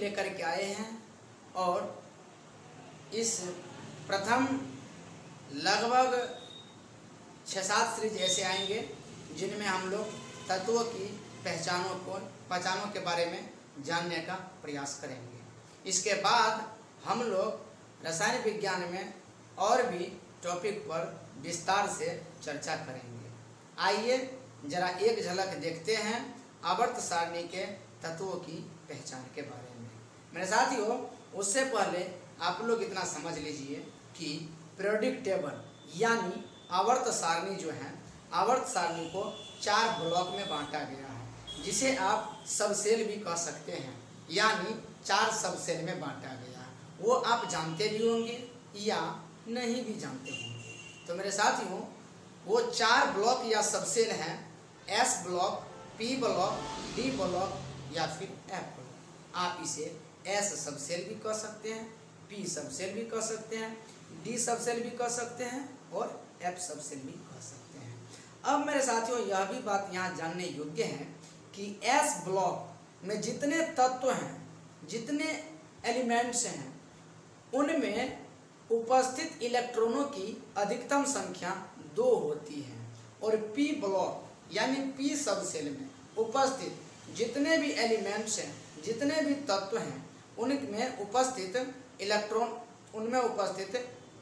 लेकर के आए हैं और इस प्रथम लगभग छः सात सीरीज़ ऐसे आएँगे, जिनमें हम लोग तत्वों की पहचानों को, पहचानों के बारे में जानने का प्रयास करेंगे। इसके बाद हम लोग रसायन विज्ञान में और भी टॉपिक पर विस्तार से चर्चा करेंगे। आइए जरा एक झलक देखते हैं आवर्त सारणी के तत्वों की पहचान के बारे में। मेरे साथियों, उससे पहले आप लोग इतना समझ लीजिए कि पीरियोडिक टेबल यानी आवर्त सारणी जो है, आवर्त सारणी को चार ब्लॉक में बांटा गया है, जिसे आप सब सेल भी कह सकते हैं। यानी चार सब सेल में बांटा गया। है वो आप जानते भी होंगे या नहीं भी जानते होंगे। तो मेरे साथियों, वो चार ब्लॉक या सब सेल हैं S block P block D block या फिर एफ़ ब्लॉक आप इसे एस सब सेल भी कह सकते हैं पी सब सेल भी कह सकते हैं डी सब सेल भी कह सकते हैं और एफ़ सब सेल भी कह सकते हैं। अब मेरे साथियों, यह भी बात यहाँ जानने योग्य है कि एस ब्लॉक में जितने तत्व हैं, जितने एलिमेंट्स हैं, उनमें उपस्थित इलेक्ट्रॉनों की अधिकतम संख्या दो होती है और पी ब्लॉक यानी पी सब सेल में उपस्थित जितने भी एलिमेंट्स हैं, जितने भी तत्व हैं उनमें उपस्थित इलेक्ट्रॉन, उनमें उपस्थित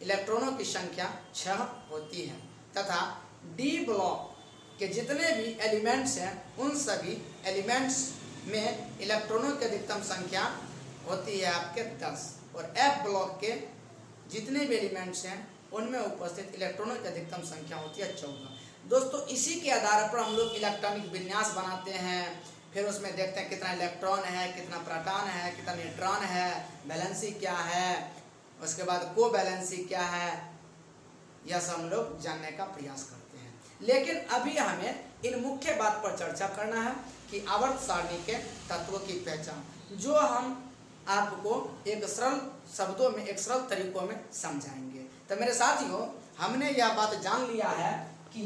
इलेक्ट्रॉनों की संख्या छह होती है। तथा डी ब्लॉक के जितने भी एलिमेंट्स हैं, उन सभी एलिमेंट्स में इलेक्ट्रॉनों की अधिकतम संख्या होती है आपके दस। और एफ़ ब्लॉक के जितने भी एलिमेंट्स हैं, उनमें उपस्थित इलेक्ट्रॉनों की अधिकतम संख्या होती है चौदह। दोस्तों, इसी के आधार पर हम लोग इलेक्ट्रॉनिक विन्यास बनाते हैं। फिर उसमें देखते हैं कितना इलेक्ट्रॉन है, कितना प्रोटॉन है, कितना न्यूट्रॉन है बैलेंसी क्या है, उसके बाद को बैलेंसी क्या है, यह सब हम लोग जानने का प्रयास करते हैं। लेकिन अभी हमें इन मुख्य बात पर चर्चा करना है कि आवर्त सारणी के तत्वों की पहचान, जो हम आपको एक सरल शब्दों में, एक सरल तरीकों में समझाएँगे। तो मेरे साथियों, हमने यह बात जान लिया है कि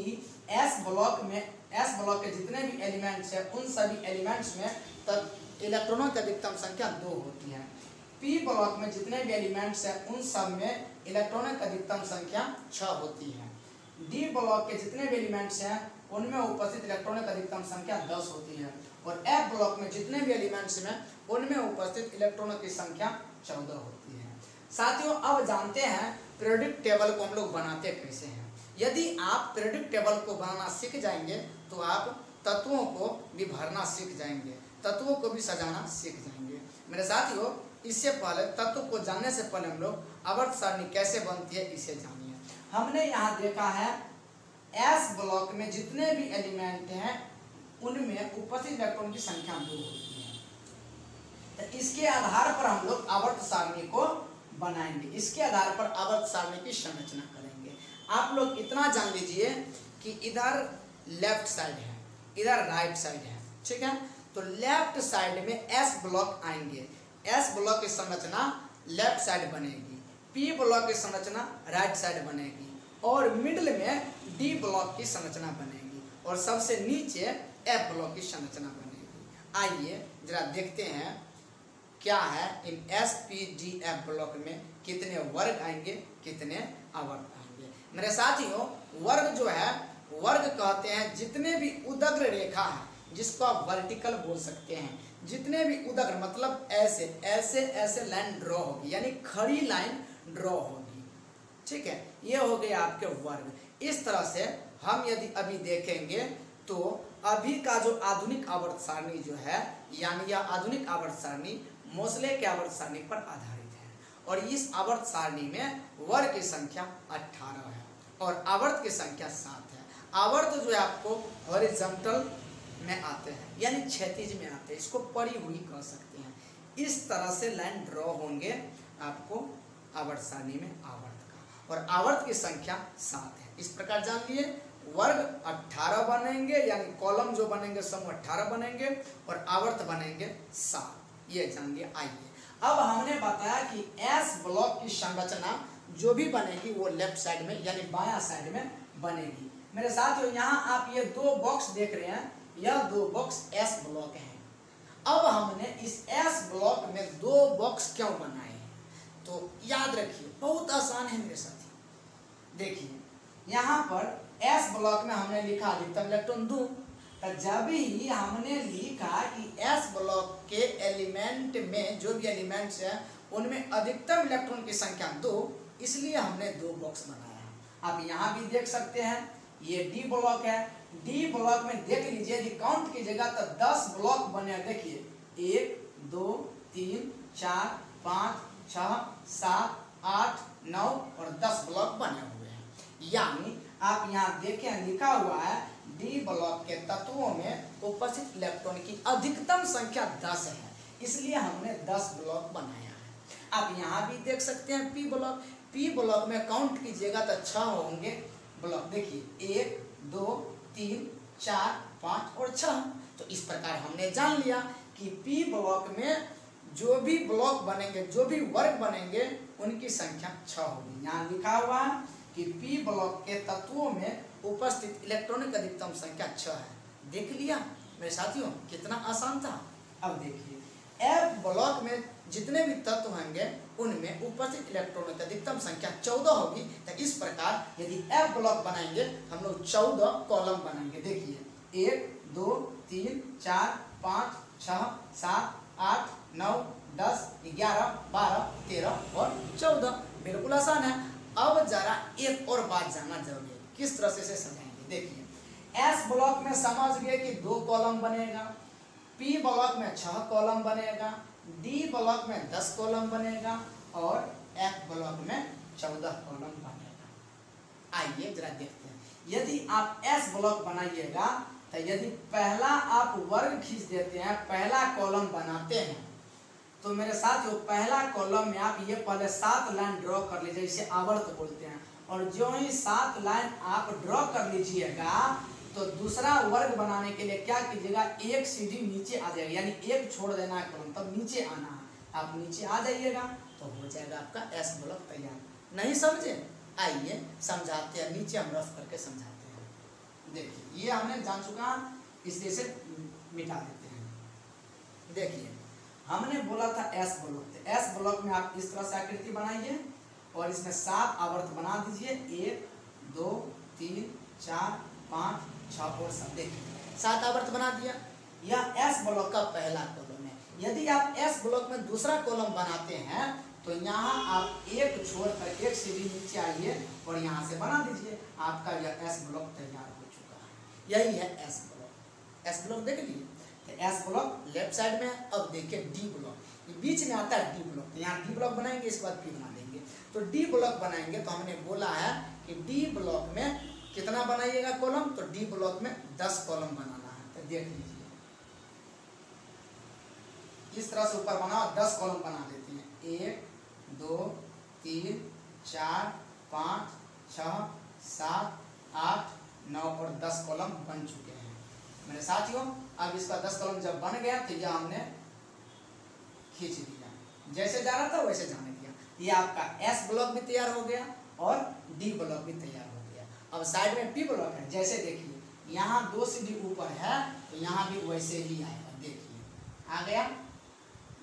एस ब्लॉक में एस ब्लॉक के जितने भी एलिमेंट्स हैं, उन सभी एलिमेंट्स में तब इलेक्ट्रॉनों की अधिकतम संख्या दो होती है। पी ब्लॉक में जितने भी एलिमेंट्स हैं, उन सब में इलेक्ट्रॉनों की अधिकतम संख्या छः होती है। डी ब्लॉक के जितने भी एलिमेंट्स हैं, उनमें उपस्थित इलेक्ट्रॉनों की अधिकतम संख्या दस होती है। और एफ़ ब्लॉक में जितने भी एलिमेंट्स में उनमें उपस्थित इलेक्ट्रॉनों की संख्या चौदह होती है। साथियों, अब जानते हैं पीरियोडिक टेबल को हम लोग बनाते कैसे हैं। यदि आप पीरियोडिक टेबल को बनाना सीख जाएँगे तो आप तत्वों को भी भरना सीख जाएँगे, तत्वों को भी सजाना सीख जाएँगे। मेरे साथियों, इससे पहले, तत्व को जानने से पहले हम लोग आवर्त सारणी कैसे बनती है, इसे जानिए। हमने यहाँ देखा है एस ब्लॉक में जितने भी एलिमेंट हैं, उनमें उपस्थित इलेक्ट्रॉन की संख्या दो होती है। तो इसके आधार पर हम लोग आवर्त सारणी को बनाएँगे। इसके आधार पर आवर्त सारणी की संरचना करेंगे। आप लोग इतना जान लीजिए कि इधर लेफ़्ट साइड है, इधर राइट साइड है, ठीक है? तो लेफ़्ट साइड में एस ब्लॉक आएँगे। एस ब्लॉक की संरचना लेफ़्ट साइड बनेगी पी ब्लॉक की संरचना राइट साइड बनेगी, और मिडल में डी ब्लॉक की संरचना बनेगी, और सबसे नीचे एफ़ ब्लॉक की संरचना बनेगी। आइए जरा देखते हैं क्या है इन S P D F block में कितने वर्ग आएँगे, कितने आवर्त मेरे साथियों, वर्ग जो है, वर्ग कहते हैं जितने भी उदग्र रेखा है, जिसको आप वर्टिकल बोल सकते हैं। जितने भी उदग्र मतलब ऐसे ऐसे ऐसे लाइन ड्रॉ होगी, यानी खड़ी लाइन ड्रॉ होगी। ठीक है? ये हो गए आपके वर्ग। इस तरह से हम यदि अभी देखेंगे तो अभी का जो आधुनिक आवर्त सारणी जो है, यानी यह या आधुनिक आवर्त सारणी मोसले के आवर्त सारणी पर आधारित है। और इस आवर्त सारणी में वर्ग की संख्या 18 है। और आवर्त की संख्या सात है। आवर्त जो है आपको हॉरिजॉन्टल में आते हैं, यानी क्षैतिज में आते हैं। इसको पड़ी हुई कह सकते हैं। इस तरह से लाइन ड्रॉ होंगे आपको आवर्त सारणी में आवर्त का। और आवर्त की संख्या सात है। इस प्रकार जान लिए, वर्ग 18 बनेंगे, यानी कॉलम जो बनेंगे, समूह 18 बनेंगे, और आवर्त बनेंगे सात। ये जान लिए, आइए। अब हमने बताया कि एस ब्लॉक की संरचना जो भी बनेगी वो लेफ़्ट साइड में, यानी बाया साइड में बनेगी। मेरे साथ यहाँ आप ये दो बॉक्स देख रहे हैं। यह दो बॉक्स एस ब्लॉक है। अब हमने इस एस ब्लॉक में दो बॉक्स क्यों बनाए? तो याद रखिए, बहुत आसान है मेरे साथी। देखिए, यहाँ पर एस ब्लॉक में हमने लिखा अधिकतम इलेक्ट्रॉन दो। तो जब ही हमने लिखा कि एस ब्लॉक के एलिमेंट में, जो भी एलिमेंट्स है, उनमें अधिकतम इलेक्ट्रॉन की संख्या दो इसलिए हमने दो बॉक्स बनाया आप यहाँ भी देख सकते हैं, ये डी ब्लॉक है। डी ब्लॉक में देख लीजिए, यदि काउंट कीजिएगा तो दस ब्लॉक बने। देखिए, एक, दो, तीन, चार, पाँच, छ, सात, आठ, नौ और दस ब्लॉक बने हुए हैं। यानी आप यहाँ देखें, लिखा हुआ है डी ब्लॉक के तत्वों में उपस्थित इलेक्ट्रॉन की अधिकतम संख्या दस है। इसलिए हमने दस ब्लॉक बनाया है। आप यहाँ भी देख सकते हैं पी ब्लॉक पी ब्लॉक में काउंट कीजिएगा तो छह होंगे। ब्लॉक देखिए, एक, दो, तीन, चार, पाँच और छह। तो इस प्रकार हमने जान लिया कि पी ब्लॉक में जो भी ब्लॉक बनेंगे, जो भी वर्ग बनेंगे, उनकी संख्या छह होगी। यहाँ लिखा हुआ है कि पी ब्लॉक के तत्वों में उपस्थित इलेक्ट्रॉनिक अधिकतम संख्या छह है। देख लिया मेरे साथियों, कितना आसान था। अब देखिए एफ़ ब्लॉक में जितने भी तत्व होंगे, उनमें उपस्थित इलेक्ट्रॉनों की अधिकतम संख्या चौदह होगी। तो इस प्रकार यदि एफ़ ब्लॉक बनाएँगे, हम लोग चौदह कॉलम बनाएँगे। देखिए, एक, दो, तीन, चार, पाँच छ सात, आठ, नौ, दस, ग्यारह, बारह, तेरह और चौदह। बिल्कुल आसान है। अब जरा एक और बात जानना ज़रूरी है किस तरह से समझाएँगे? देखिए एस ब्लॉक में समझ गए कि दो कॉलम बनेगा पी ब्लॉक में छह कॉलम बनेगा डी ब्लॉक में दस कॉलम बनेगा और एफ़ ब्लॉक में चौदह कॉलम बनेगा। आइए जरा देखते हैं। यदि आप एस ब्लॉक बनाइएगा तो यदि पहला आप वर्ग खींच देते हैं, पहला कॉलम बनाते हैं तो मेरे साथ जो पहला कॉलम में आप ये पहले सात लाइन ड्रॉ कर लीजिए, इसे आवर्त बोलते हैं। और जो ही सात लाइन आप ड्रॉ कर लीजिएगा तो दूसरा वर्ग बनाने के लिए क्या कीजिएगा? एक सीढ़ी नीचे आ जाएगा, यानी एक छोड़ देना है कॉलम, तब नीचे आना है। आप नीचे आ जाइएगा तो हो जाएगा आपका एस ब्लॉक तैयार। नहीं समझे? आइए, समझाते हैं, नीचे हम रफ करके समझाते हैं। देखिए, ये हमने जान चुका, इसलिए से मिटा देते हैं। देखिए, हमने बोला था एस ब्लॉक तो एस ब्लॉक में आप इस तरह से आकृति बनाइए और इसमें सात आवर्त बना दीजिए। एक, दो, तीन, चार पाँच छः और देखिए सात आवर्त बना दिया। यह एस ब्लॉक का पहला कॉलम है। यदि आप एस ब्लॉक में दूसरा कॉलम बनाते हैं तो यहाँ आप एक छोड़कर एक सीढ़ी नीचे आइए और यहाँ से बना दीजिए। आपका यह एस ब्लॉक तैयार हो चुका है। यही है एस ब्लॉक एस ब्लॉक देख लीजिए। तो एस ब्लॉक लेफ़्ट साइड में अब देखिए डी ब्लॉक बीच में आता है डी ब्लॉक तो यहाँ डी ब्लॉक बनाएँगे, इसके बाद पी बना देंगे। तो डी ब्लॉक बनाएँगे तो हमने बोला है कि डी ब्लॉक में कितना बनाइएगा कॉलम? तो डी ब्लॉक में दस कॉलम बनाना है। तो देख लीजिए। इस तरह से ऊपर बनाओ, दस कॉलम बना देते हैं। एक, दो, तीन, चार, पाँच छ सात, आठ, नौ और दस कॉलम बन चुके हैं। मेरे साथियों, अब इसका दस कॉलम जब बन गया तो यह हमने खींच दिया। जैसे जा रहा था, वैसे जाने दिया। ये आपका एस ब्लॉक भी तैयार हो गया और डी ब्लॉक भी तैयार अब साइड में पी ब्लॉक है, जैसे देखिए, यहाँ दो सीढ़ी ऊपर है तो यहाँ भी वैसे ही आएगा, देखिए। आ गया?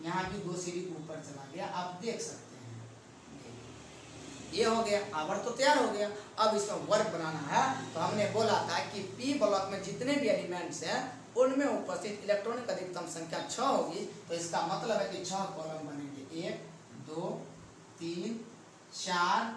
यहाँ भी दो सीढ़ी ऊपर चला गया, आप देख सकते हैं। ये हो गया आवर्त तो तैयार हो गया। अब इसमें वर्क बनाना है तो हमने बोला था कि पी ब्लॉक में जितने भी एलिमेंट्स हैं, उनमें उपस्थित इलेक्ट्रॉनिक अधिकतम संख्या छः होगी तो इसका मतलब है कि छह कॉलम बनेंगे। एक, दो, तीन, चार,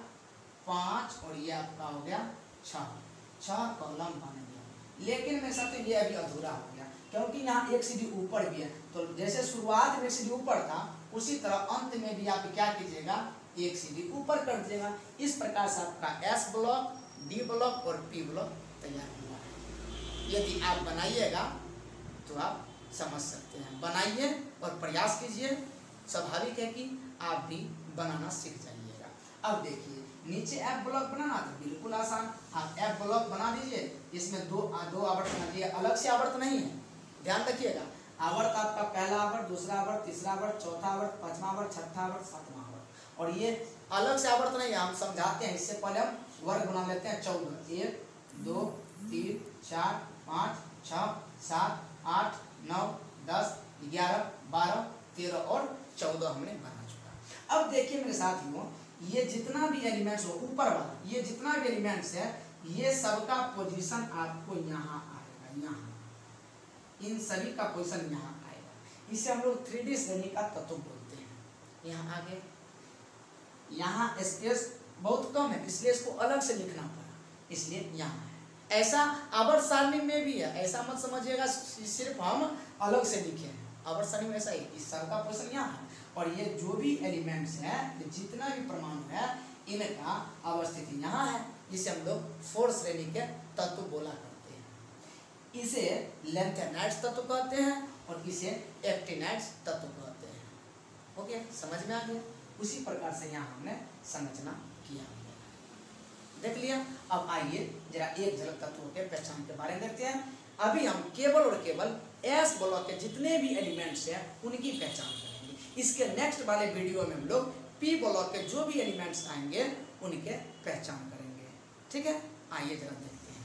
पाँच, और ये आपका हो गया छः कॉलम बन गया लेकिन मेरे साथ ये अभी अधूरा हो गया, क्योंकि यहाँ एक सीढ़ी ऊपर भी है। तो जैसे शुरुआत में सीढ़ी ऊपर था, उसी तरह अंत में भी आप क्या कीजिएगा, एक सीढ़ी ऊपर कर दीजिएगा। इस प्रकार से आपका एस ब्लॉक डी ब्लॉक और पी ब्लॉक तैयार हुआ है। यदि आप बनाइएगा तो आप समझ सकते हैं। बनाइए और प्रयास कीजिए। स्वाभाविक है कि आप भी बनाना सीख जाइएगा। अब देखिए नीचे एफ़ ब्लॉक बनाना तो बिल्कुल आसान। आप एफ़ ब्लॉक बना दीजिए, इसमें दो दो आवर्त बना दिए अलग से आवर्त नहीं है, ध्यान रखिएगा। आवर्त आपका पहला आवर्त, दूसरा आवर्त, तीसरा आवर्त, चौथा आवर्त, पांचवा आवर्त, छठा आवर्त, सातवां आवर्त। और ये अलग से आवर्त नहीं है, हम समझाते हैं, इससे पहले हम वर्ग बना लेते हैं, चौदह। एक, दो, तीन, चार, पाँच, छ, सात, आठ, नौ, दस, ग्यारह, बारह, तेरह और चौदह हमने बना चुका। अब देखिए मेरे साथियों ये जितना भी एलिमेंट्स हो, ऊपर वाला, ये जितना भी एलिमेंट्स है, ये सबका पोजीशन आपको यहाँ आएगा, यहाँ। इन सभी का पोजीशन यहाँ आएगा। इसे हम लोग थ्री डी श्रेणी का तत्व बोलते हैं। यहाँ आगे। यहाँ स्पेस बहुत कम है, इसलिए इसको अलग से लिखना पड़ा। इसलिए यहाँ है। ऐसा अवर सारणी में भी है, ऐसा मत समझिएगा, सिर्फ़ हम अलग से लिखे हैं। आवर्त सारणी में ऐसा ही इस साल का पोषण यहाँ है। और ये जो भी एलिमेंट्स हैं जितना भी परमाणु है, इनका अवस्थिति यहाँ है, जिसे हम लोग फोर श्रेणी के तत्व बोला करते हैं। इसे लेंथेनाइट्स तत्व कहते हैं और इसे एक्टिनाइट्स तत्व कहते हैं। ओके समझ में आ गया? उसी प्रकार से यहाँ हमने संरचना किया देख लिया? अब आइए जरा एक झलक तत्वों के पहचान के बारे में देखते हैं। अभी हम केवल और केवल एस ब्लॉक के जितने भी एलिमेंट्स हैं, उनकी पहचान करेंगे इसके नेक्स्ट वाले वीडियो में हम लोग पी ब्लॉक के जो भी एलिमेंट्स आएँगे, उनके पहचान करेंगे। ठीक है? आइए जरा देखते हैं।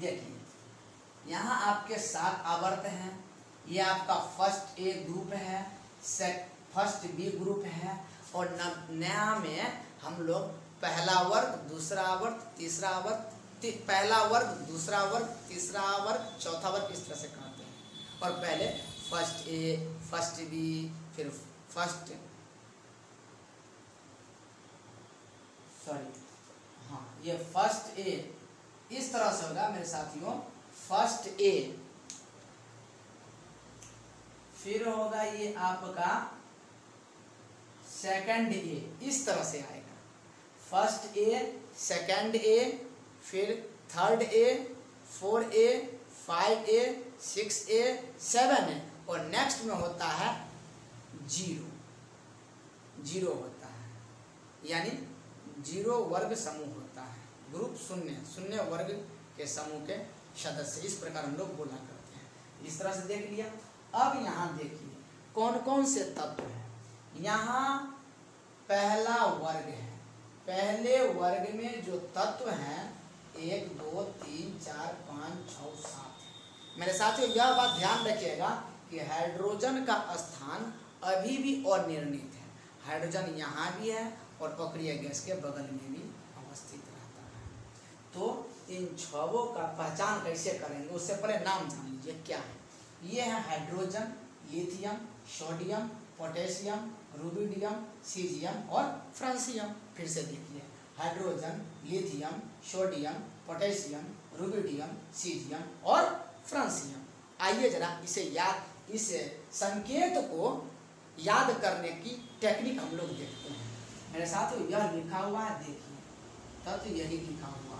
देखिए, यहाँ आपके सात आवर्त हैं, ये आपका फ़र्स्ट ए ग्रुप है फ़र्स्ट बी ग्रुप है और नया में हम लोग पहला वर्ग, दूसरा वर्ग, तीसरा वर्ग पहला वर्ग, दूसरा वर्ग, तीसरा वर्ग, चौथा वर्ग इस तरह से कहते हैं। और पहले फ़र्स्ट ए, फ़र्स्ट बी, फिर फ़र्स्ट, सॉरी हाँ ये फ़र्स्ट ए, इस तरह से होगा मेरे साथियों, फ़र्स्ट ए। फिर होगा ये आपका सेकंड ए इस तरह से आएगा। फ़र्स्ट ए सेकंड ए फिर third A four A five A six A seven A और नेक्स्ट में होता है ज़ीरो ज़ीरो होता है। यानी ज़ीरो वर्ग समूह होता है। ग्रुप शून्य शून्य वर्ग के समूह के सदस्य, इस प्रकार हम लोग बोला करते हैं। इस तरह से देख लिया। अब यहाँ देखिए कौन कौन से तत्व हैं? यहाँ पहला वर्ग है। पहले वर्ग में जो तत्व हैं, एक, दो, तीन, चार, पाँच छ सात मेरे साथियों, यह बात ध्यान रखिएगा कि हाइड्रोजन का स्थान अभी भी अनिर्णित है। हाइड्रोजन यहाँ भी है और अक्रिय गैस के बगल में भी अवस्थित रहता है। तो इन छवों का पहचान कैसे करेंगे, उससे पहले नाम जान लीजिए, क्या है? ये है hydrogen, lithium, sodium potassium, rubidium, caesium और फ्रांसियम फिर से देखिए। Hydrogen, lithium, sodium, potassium, rubidium, caesium और फ्रांसियम। आइए जरा इसे याद, इस संकेत को याद करने की टेक्निक हम लोग देखते हैं। मेरे साथ यह लिखा हुआ है, देखिए। तब तो यही लिखा हुआ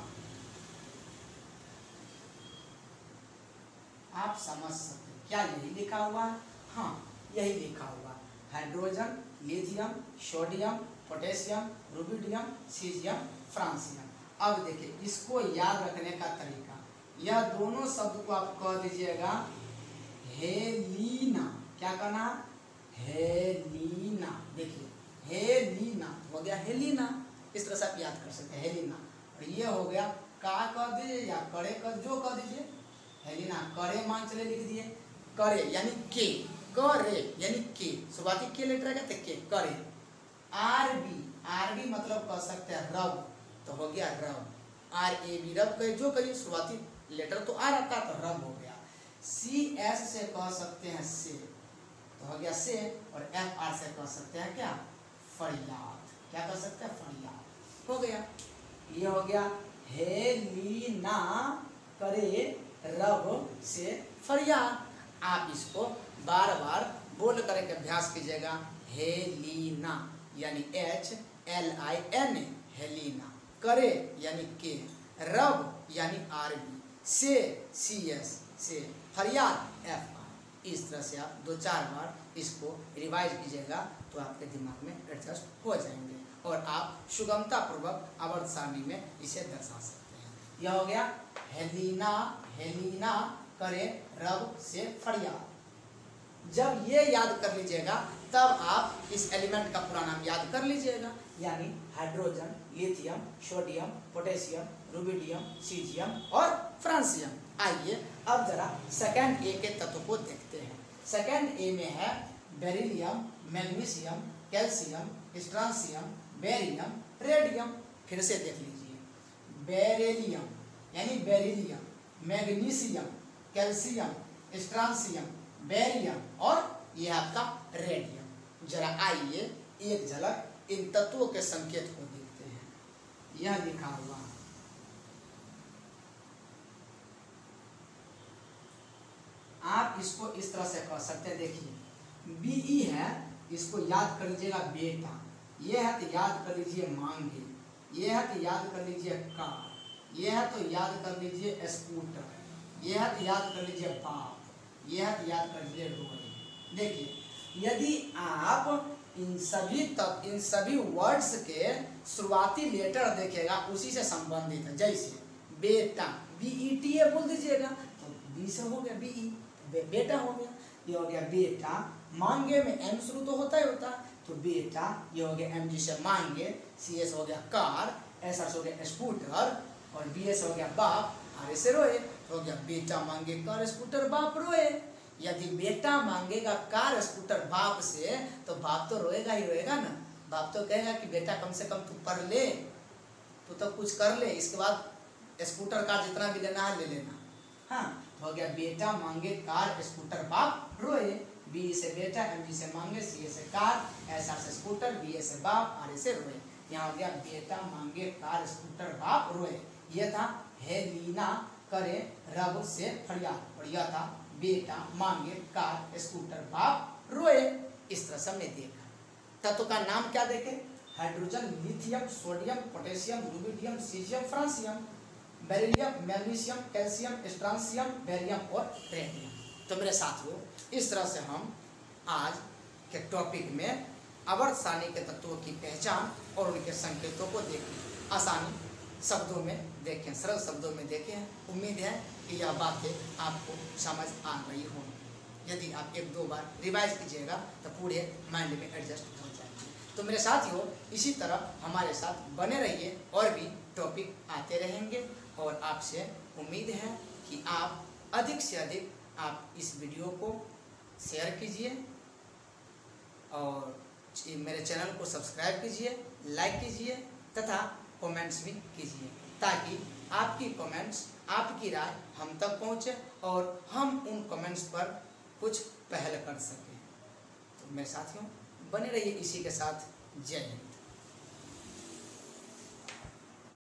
आप समझ सकते क्या यही लिखा हुआ हाँ? यही लिखा हुआ hydrogen, lithium, sodium, potassium, rubidium, caesium, francium. अब देखिए, इसको याद रखने का तरीका। यह दोनों शब्द को आप कह दीजिएगा, हेलीना। क्या कहना? हेलीना। देखिए, हेलीना, हो गया हेलीना। इस तरह से आप याद कर सकते हैं, हेलीना। और ये हो गया, का कह दीजिए या करे कर जो कर दीजिए, हेलीना। करे मान चले लिख दिए। करे, यानी के। करे, यानी के, शुरुआती के लेटर आएगा तो के, करे। आर बी आर बी मतलब कह सकते हैं रब तो हो गया रब। आर ए बी रब कहे, जो कहिए, शुरुआती लेटर तो आर आता तो रब हो गया। सी एस से कह सकते हैं से तो हो गया से, और एफ़ आर से कह सकते हैं क्या? फरियाद। क्या कह सकते हैं? फरियाद। हो गया। ये हो गया हेलीना करे रब से फरियाद। आप इसको बार बार बोल करके अभ्यास कीजिएगा। हेलीना, यानी एच एल आई एन हेलीना। करे, यानी के। रब, यानी आर, बी। से सी एस से। फरियाद एफ़ आर इस तरह से आप दो चार बार इसको रिवाइज कीजिएगा तो आपके दिमाग में एडजस्ट हो जाएँगे। और आप सुगमता पूर्वक आवर्त सारणी में इसे दर्शा सकते हैं। यह हो गया हेलीना हेलीना। करे, रब से फरियाद। जब ये याद कर लीजिएगा, तब आप इस एलिमेंट का पूरा नाम याद कर लीजिएगा। यानी hydrogen lithium sodium potassium rubidium caesium और फ्रांसियम आइए अब जरा सेकेंड ए के तत्व को देखते हैं। सेकेंड ए में है beryllium magnesium calcium strontium barium radium फिर से देख लीजिए। बेरेलियम यानी beryllium magnesium calcium strontium barium और ये आपका रेडियम। जरा आइए, एक झलक इन तत्वों के संकेत को देखते हैं। यह लिखा हुआ आप इसको इस तरह से कर सकते हैं, देखिए, बीई है, इसको याद कर लीजिएगा बेटा। ये है तो याद कर लीजिए मांगे। ये है तो याद कर लीजिए कार। ये है तो याद कर लीजिए स्कूटर। ये है तो याद कर लीजिए बाप। ये है तो याद कर लीजिए देखिए यदि आप इन सभी तक इन सभी वर्ड्स के शुरुआती लेटर देखेगा उसी से संबंधित है। जैसे बेटा बी ई टी ए बोल दीजिएगा तो बी से हो गया बी ई बे, बेटा हो गया। ये हो गया बेटा मांगे में एम शुरू तो होता ही होता तो बेटा ये हो गया एम जी से मांगे सी एस हो गया कार एस एस हो गया स्कूटर और बी एस हो गया बाप आर से रोए। हो गया, बेटा मांगे कार स्कूटर, बाप रोए। यदि बेटा मांगेगा कार स्कूटर बाप से तो बाप तो रोएगा ही रोएगा ना। बाप तो कहेगा कि बेटा कम से कम तू पढ़ ले, तू तो कुछ कर ले, इसके बाद स्कूटर कार जितना भी लेना है ले लेना। हाँ तो हो गया, बेटा मांगे कार स्कूटर, बाप रोए। बी से बेटा, एम जी से मांगे, सी से कार, एस, आर से स्कूटर, बी ए से बाप, आर से रोए। यहाँ हो गया, बेटा मांगे कार स्कूटर, बाप रोए। यह था हेलीना करे रब से फरियाद। यह था, बेटा, मांगे, कार, स्कूटर, बाप, रोए। इस तरह से हमने देखा। तत्व का नाम क्या देखे? Hydrogen, lithium, sodium, potassium rubidium caesium, francium beryllium magnesium, calcium, strontium, barium और रेडियम तो मेरे साथियों, इस तरह से हम आज के टॉपिक में अवर्त सारणी के तत्वों की पहचान और उनके संकेतों को देखें आसानी शब्दों में देखें, सरल शब्दों में देखें, उम्मीद है कि यह बातें आपको समझ आ गई हों। यदि आप एक दो बार रिवाइज कीजिएगा तो पूरे माइंड में एडजस्ट हो जाएगी। तो मेरे साथियों, इसी तरह हमारे साथ बने रहिए, और भी टॉपिक आते रहेंगे। और आपसे उम्मीद है कि आप अधिक से अधिक आप इस वीडियो को शेयर कीजिए, और मेरे चैनल को सब्सक्राइब कीजिए लाइक कीजिए, तथा कमेंट्स भी कीजिए, ताकि आपकी कमेंट्स आपकी राय हम तक पहुँचे और हम उन कमेंट्स पर कुछ पहल कर सकें। तो मेरे साथियों, बने रहिए इसी के साथ। जय हिंद।